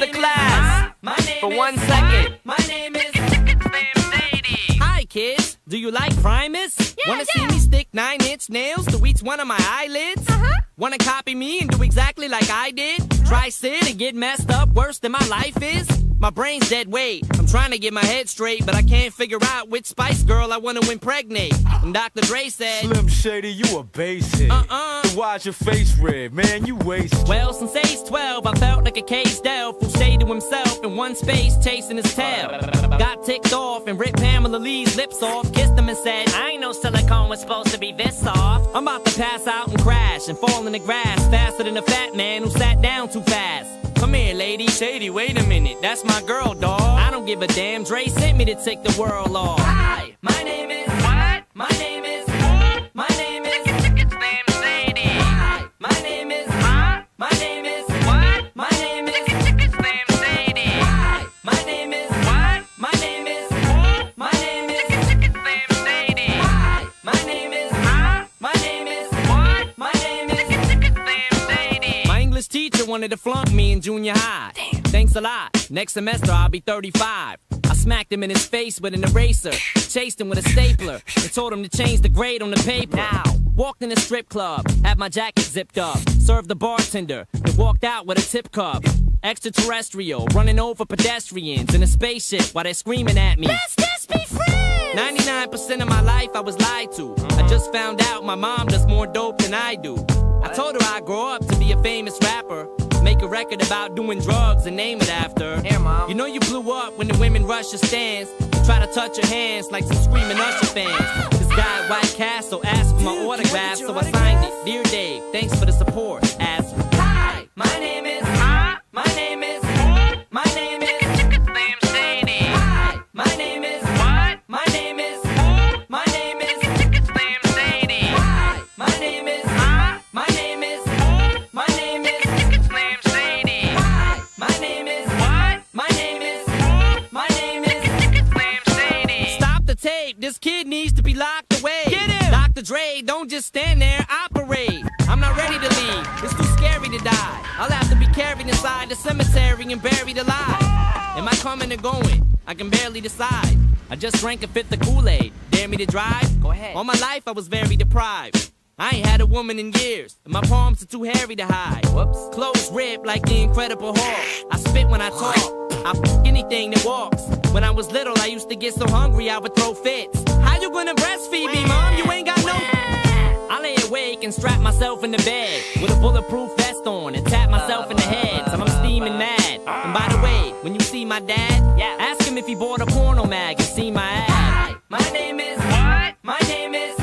the class? My For is- one second. My name is Hi, kids. Do you like Primus? Yeah, Wanna yeah. see me stick nine inch nails to each one of my eyelids? Uh-huh. Wanna copy me and do exactly like I did? Try sit and get messed up worse than my life is? My brain's dead weight. I'm trying to get my head straight, but I can't figure out which Spice Girl I wanna impregnate. And Dr. Dre said, Slim Shady, you a basehead. Uh-uh. Why's your face red? Man, you wasted. Well, since age 12, I felt like a caged elf who stayed to himself in one space chasing his tail. Got ticked off and ripped Pamela Lee's lips off, kissed him and said, I ain't no silicone was supposed to be this soft. I'm about to pass out and crash and fall in the grass faster than a fat man who sat down too fast. Lady. Shady, wait a minute. That's my girl, dawg. I don't give a damn. Dre sent me to take the world off. Hi. My name is what? My name wanted to flunk me in junior high. Thanks a lot. Next semester I'll be 35. I smacked him in his face with an eraser, chased him with a stapler, and told him to change the grade on the paper. Now, walked in a strip club, had my jacket zipped up, served the bartender, and walked out with a tip cup. Extraterrestrial, running over pedestrians in a spaceship while they're screaming at me. Let's just be friends. 99% of my life I was lied to. I just found out my mom does more dope than I do. I told her I'd grow up to be a famous rapper. Make a record about doing drugs and name it after. Here, Mom. You know you blew up when the women rush your stands. and Try to touch your hands like some screaming Usher fans. Ah! This guy at White Castle asked for my autograph, so I signed it. Dear Dave, thanks for the support. Hi, my name is huh? My name is my name is This kid needs to be locked away. Get him! Dr. Dre, don't just stand there, operate. I'm not ready to leave. It's too scary to die. I'll have to be carried inside the cemetery and buried alive. Am I coming or going? I can barely decide. I just drank a fifth of Kool-Aid. Dare me to drive? Go ahead. All my life I was very deprived. I ain't had a woman in years, and my palms are too hairy to hide. Whoops. Clothes ripped like the Incredible Hulk. I spit when I talk. I f anything that walks. When I was little, I used to get so hungry I would throw fits. How you gonna breastfeed me, mom? You ain't got no. I lay awake and strap myself in the bed with a bulletproof vest on and tap myself in the head So I'm steaming mad. And by the way, when you see my dad, yeah. ask him if he bought a porno mag and see my ad. Hi, my name is what? My name is.